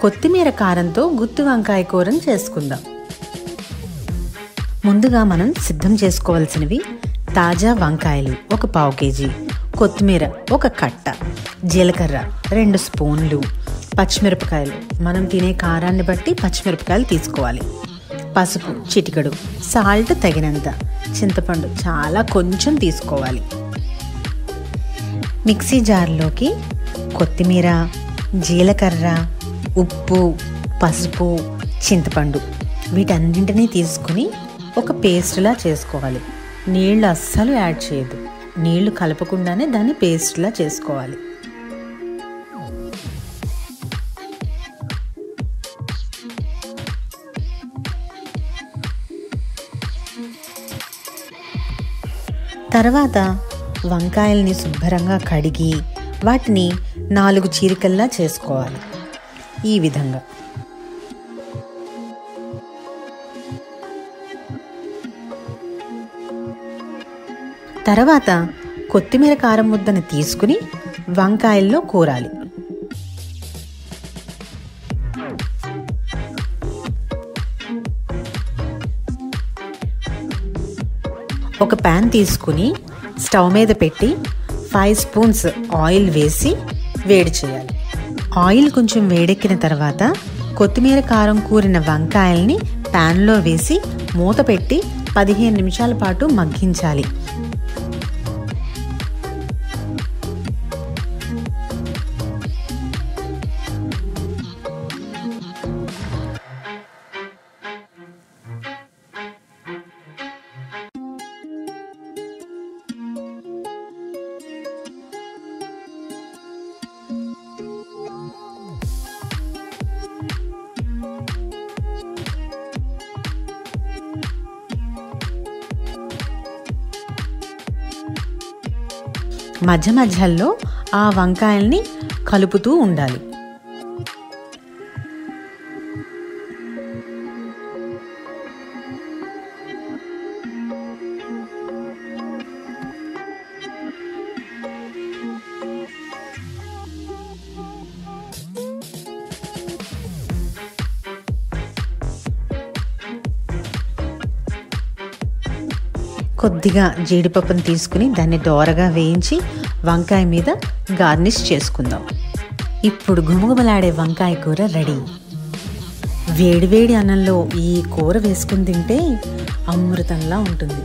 కొత్తిమీర కారంతో గుత్తి వంకాయ కూరను చేసుకుందాం. ముందుగా మనం సిద్ధం చేసుకోవాల్సినవి తాజా వంకాయలు ఒక పావు కేజీ కొత్తిమీర ఒక కట్ట జీలకర్ర రెండు స్పూన్లు పచ్చిమిరపకాయలు మనం తినే కారాన్ని బట్టి పచ్చిమిరపకాయలు తీసుకోవాలి. పసుపు చిటికడు సాల్ట్ తగినంత చింతపండు చాలా కొంచెం తీసుకోవాలి. మిక్సీ జార్లోకి కొత్తిమీర జీలకర్ర ఉప్పు పసుపు చింతపండు వీటన్నింటినీ తీసుకుని ఒక పేస్ట్లా చేసుకోవాలి. నీళ్ళు అస్సలు యాడ్ చేయదు నీళ్ళు కలపకుండానే దాన్ని పేస్ట్లా చేసుకోవాలి. తర్వాత వంకాయల్ని శుభ్రంగా కడిగి వాటిని నాలుగు చీరికల్లా చేసుకోవాలి. ఈ విధంగా. తర్వాత కొత్తిమీర కారం ముద్దను తీసుకుని వంకాయల్లో కూరాలి. ఒక ప్యాన్ తీసుకుని స్టవ్ మీద పెట్టి ఫైవ్ స్పూన్స్ ఆయిల్ వేసి వేడి చేయాలి. ఆయిల్ కొంచెం వేడెక్కిన తర్వాత కొత్తిమీర కారం కూరిన వంకాయల్ని ప్యాన్లో వేసి మూత పెట్టి పదిహేను నిమిషాల పాటు మగ్గించాలి. మధ్య మధ్యలో ఆ వంకాయల్ని కలుపుతూ ఉండాలి. కొద్దిగా జీడిపప్పును తీసుకుని దాన్ని దోరగా వేయించి వంకాయ మీద గార్నిష్ చేసుకుందాం. ఇప్పుడు గుమగుమలాడే వంకాయ కూర రెడీ. వేడివేడి అన్నంలో ఈ కూర వేసుకుని తింటే అమృతంలా ఉంటుంది.